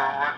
away.